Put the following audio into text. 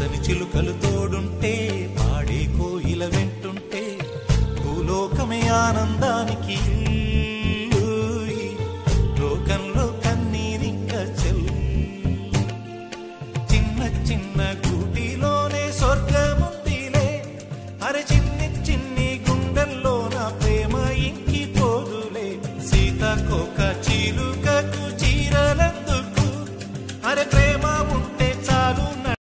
పచ్చని చిలుకలు తోడుంటే పాడే కోయిల వెంటుంటే భూలోకమే ఆనందానికి లోకంలో కన్నీరింక చెల్లు చిన్న చిన్న గూటిలోనే స్వర్గముందిలే అరే చిన్ని చిన్ని గుండెల్లో నా ప్రేమ ఇంకి పోదులే సీతకొక చిలుకకు చీరలందుకు అరే ప్రేమ